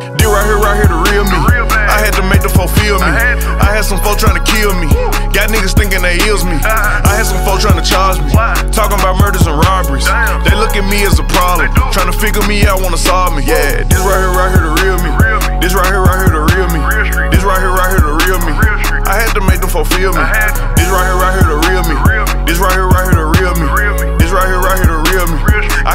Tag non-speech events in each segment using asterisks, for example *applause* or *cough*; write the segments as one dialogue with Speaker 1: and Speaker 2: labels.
Speaker 1: This right here, right here, the real me. Real I had to make them folk feel me. I had, some folk trying to kill me. Got niggas thinking they heals me. Uh-huh. I had some folk trying to charge me. Talking about murders and robberies. They look at me as a problem. Trying to figure me out, wanna solve me. Yeah, this right here, right here, the real me. This right here, right here, the real me. Real this right here, right here, the real me. I had to make them fulfill me.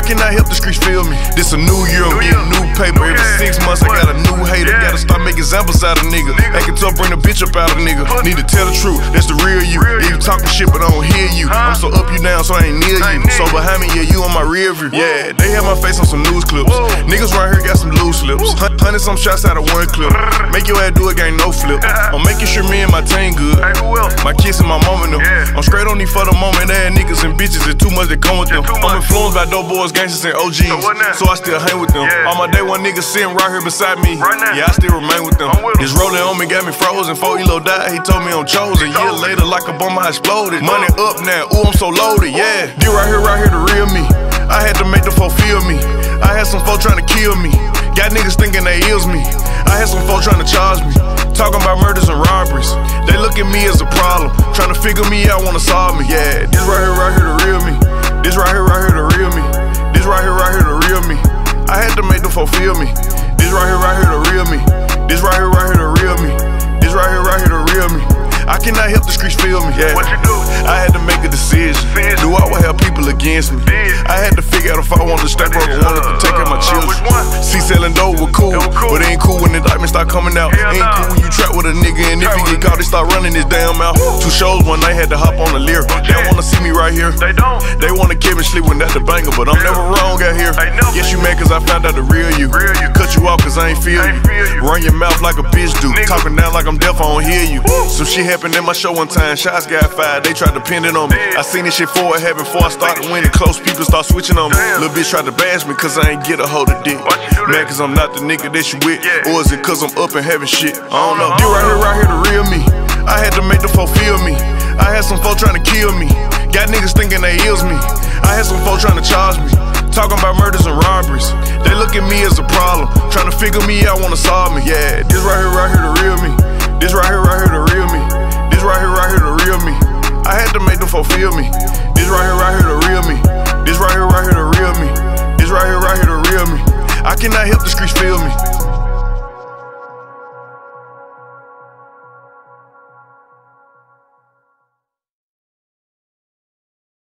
Speaker 1: Cannot help the streets feel me. This a new year, I'm getting new paper. Every six months, I got a new hater. Gotta start making examples out of nigga. Acting tough, bring the bitch up out of nigga. Need to tell the truth, that's the real you. Yeah, you talking shit, but I don't hear you. I'm so up you down, so I ain't near you. So behind me, yeah, you on my rear view. Yeah, they have my face on some news clips. Niggas right here got some loose lips. Hun- Hundred some shots out of one clip. Make your ass do a game, no flip. *laughs* I'm making sure me and my team good. My kids and my mom and them. I'm straight on these for the moment. Ass niggas and bitches, it's too much that come with them. I'm influenced by dope boys, gangsters, and OGs. So I still hang with them. All my day one niggas sitting right here beside me. Yeah, I still remain with them. This rolling on me got me frozen. Before Elo died, he told me I'm chosen. Year later, like a bomb, I exploded. Money up now, ooh, I'm so loaded, yeah. This right here, right here, the real me. I had to make them fulfill me. I had some folks trying to kill me. Got niggas thinking they is me. I had some folks trying to charge me. Talking about murders and robberies. They look at me as a problem. Trying to figure me out, wanna solve me. Yeah, this right here, right here, the real me. This right here, right here, the real me. This right here, right here, the real me. I had to make them fulfill me. This right here, right here, the real me. This right here, right here, the real me. This right here, right here, the real me. I cannot help the streets feel me. Yeah. What you do? I had to make a decision. Against me? Had to figure out if I wanted to step up or wanted to take care of my Uh, children. one? See, selling dope was cool, It was cool. but it ain't cool when the diamonds start coming out. Ain't cool when you trap with a nigga, and if he get caught, they start running his damn mouth. Two shows one night, had to hop on the lyric. They yeah. wanna see me right here. They don't. They wanna Kevin sleep when that's the banger, but I'm never wrong out here. Yes, you mad cause I found out the real you. Real you. Cut you off cause I ain't feel you. Run your mouth like a bitch do. Talking down like I'm deaf, I don't hear you. Some shit happened in my show one time. Shots got fired, they tried to pin it on me. I seen this shit before it happened, before I started winning. Close people start switching on me. Little bitch tried to bash me cause I ain't get a hold of dick. Mad cause I'm not the nigga that you with. Yeah. Or is it cause I'm up and having shit? I don't know. You right here, right here, the real me. I had to make the fulfill feel me. I had some folk trying to kill me. Got niggas thinking they heals me. I had some folk trying to charge me. Talking about murders and robberies. They look at me as a problem. Trying to figure me out, wanna solve me. Yeah, this right here, right here, the real me. This right here, right here, the real me. This right here, right here, the real me. I had to make them fulfill feel me. I I help the streets feel me?